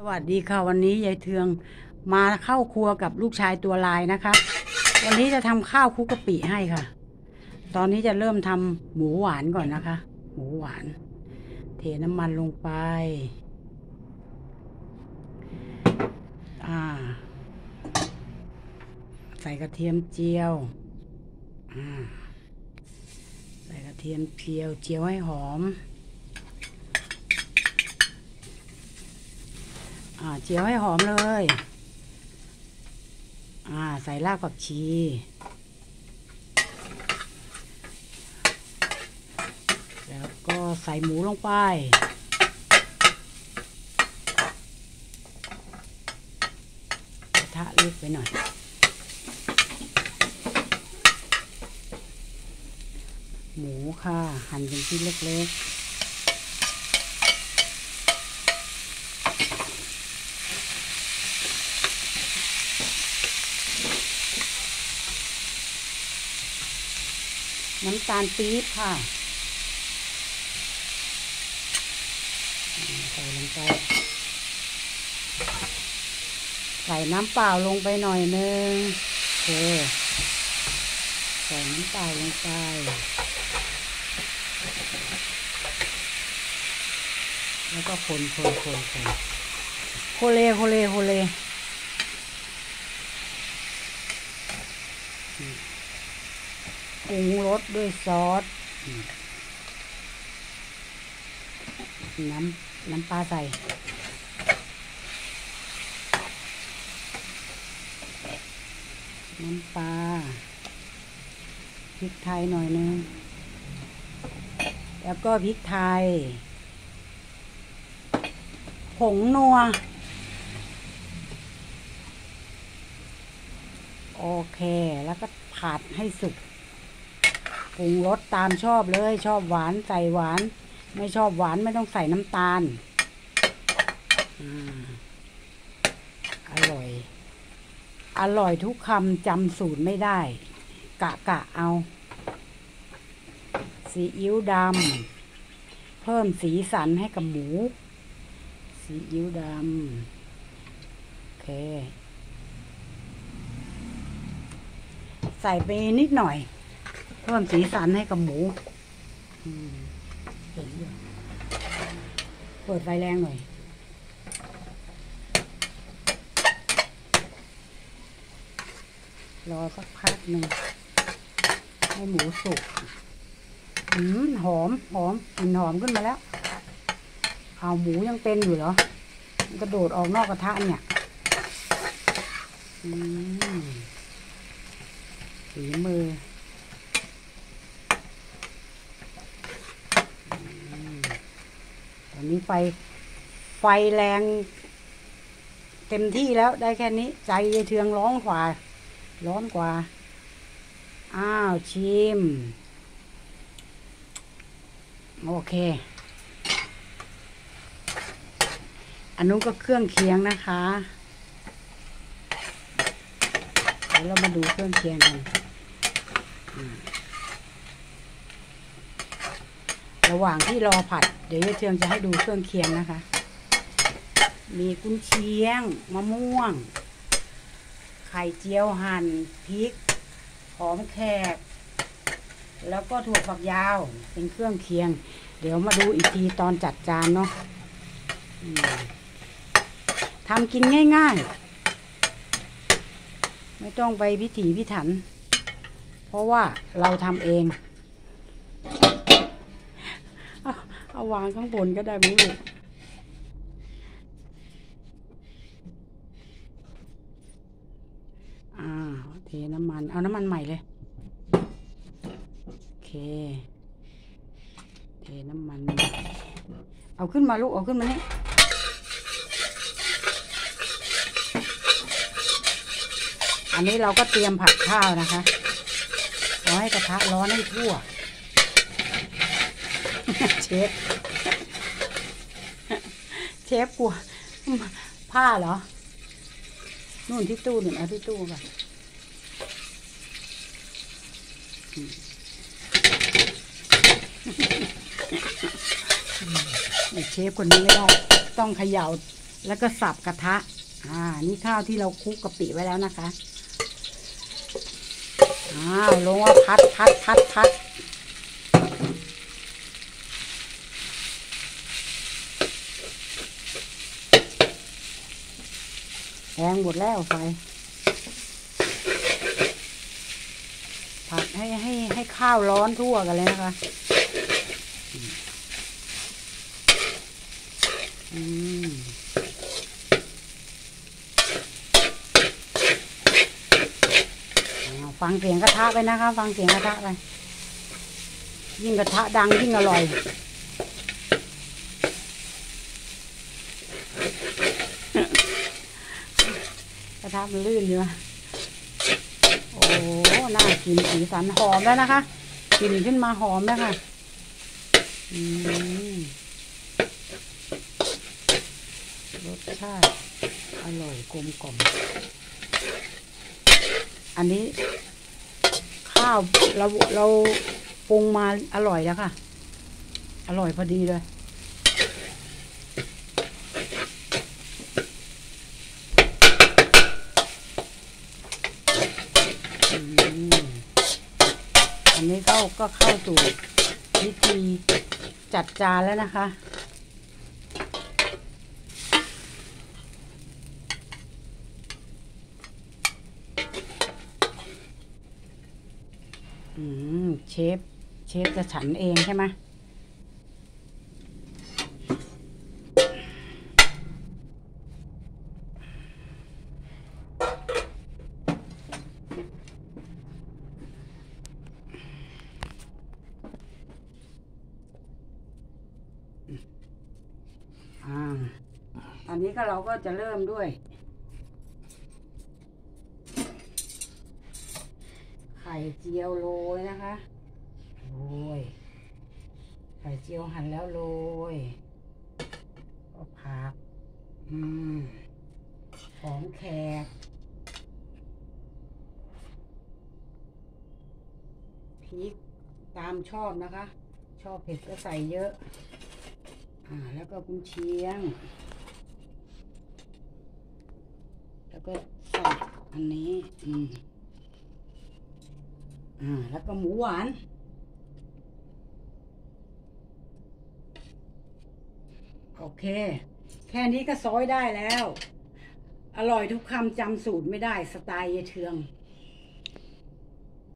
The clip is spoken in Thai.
สวัสดีค่ะวันนี้ยายเทืองมาเข้าครัวกับลูกชายตัวลายนะคะ วันนี้จะทำข้าวคุกกะปิให้ค่ะ ตอนนี้จะเริ่มทำหมูหวานก่อนนะคะ หมูหวาน เทน้ำมันลงไป อ่า ใส่กระเทียมเจียวอ่าใส่กระเทียมเจียวเจียวให้หอม อ่าเจียวให้หอมเลย อ่าใส่รากผักชีแล้วก็ใส่หมูลงไป กระทะเล็กไปหน่อย หมูค่ะ หั่นเป็นชิ้นเล็กๆ น้ำตาลปี๊บค่ะใส่ลงไปใส่น้ำเปล่าลงไปหน่อยนึงโอเคใส่น้ำเปล่าลงไปแล้วก็คนคนคนคนโคเลโคเลโคเล ปรุงรสด้วยซอส น้ำ น้ำปลาใส่น้ำปลาพริกไทยหน่อยนึง แล้วก็พริกไทย ผงนัว โอเค แล้วก็ผัดให้สุก ปรุงรสตามชอบเลย ชอบหวานใส่หวาน ไม่ชอบหวานไม่ต้องใส่น้ำตาลอาอร่อย อร่อยทุกคำจำสูตรไม่ได้ กะกะเอาซีอิ๊วดำเพิ่มสีสันให้กับหมู ซีอิ๊วดำโอเค ใส่ไปนิดหน่อย พิ่มสีสันให้กับหมูเห็นอยู่เปิดไฟแรงหน่อย รอสักพักหนึ่งให้หมูสุกอืมหอมหอมกลิ่นหอมขึ้นมาแล้วเอาหมูยังเป็นอยู่เหรอ มันกระโดดออกนอกกระทะเนี่ยอืมฝีมือ ต อนนี้ไฟ ไฟแรง เต็มที่แล้วได้แค่นี้ ใจเทืองร้องกว่า ร้อนกว่า อ้าว ชิม โอเค อันนู้นก็เครื่องเคียงนะคะเดี๋ยวเรามาดูเครื่องเคียงกันอืม ระหว่างที่รอผัด เดี๋ยวยายเทืองจะให้ดูเครื่องเคียงนะคะ มีกุนเชียง มะม่วง ไข่เจียวหั่นพริก หอมแขก แล้วก็ถั่วฝักยาวเป็นเครื่องเคียง เดี๋ยวมาดูอีกทีตอนจัดจานเนาะทำกินง่าย ๆ ไม่ต้องไปพิถีพิถัน เพราะว่าเราทำเอง เอาวางข้างบนก็ได้มั้งลูกอ่าเทน้ำมัน เอาน้ำมันใหม่เลย โอเค เทน้ำมัน เอาขึ้นมาลูก เอาขึ้นมานี่อันนี้เราก็เตรียมผัดข้าวนะคะเอาให้กระทะร้อนให้ทั่ว เชฟ เชฟกลัว ผ้าเหรอ นู่นที่ตู้หนึ่งเอาที่ตู้ก่อนอืมไอ้เชฟคนนี้ไม่ได้ ต้องเขย่าแล้วก็สับกระทะ อ่า นี่ข้าวที่เราคลุกกะปิไว้แล้วนะคะ อ้าวลงว่าพัดพัดพัดพัด งหมดแล้วไฟผัดให้ให้ให้ข้าวร้อนทั่วกันเลยนะคะอืมฟังเสียงกระทะไปนะคะ ฟังเสียงกระทะไปยิ่งกระทะดังยิ่งอร่อยะมันลื่นอยู่นะโอ้น่ากินสีสันหอมแล้วนะคะกลิ่นขึ้นมาหอมแล้วค่ะรสชาติอร่อยกลมกล่อม อันนี้ ข้าวเราเราปรุงมาอร่อยแล้วค่ะ อร่อยพอดีเลย อืมอันนี้ ก็ก็เข้าสู่วิธีจัดจานแล้วนะคะ อืม เชฟ เชฟจะฉันเองใช่ไหมอ่า อั นนี้ก็เราก็จะเริ่มด้วย ไข่เจียวโรยนะคะโรยไข่เจียวหั่นแล้วโรยก็ผักอืมของแขกพริกตามชอบนะคะ ชอบเผ็ดก็ใส่เยอะ อ่า แล้วก็กุนเชียง แล้ว ก็ใส่อันนี้อืมอ่า แล้วก็หมูหวาน โอเค แค่นี้ก็ซอยได้แล้ว อร่อยทุกคำจำสูตรไม่ได้สไตล์เยเทือง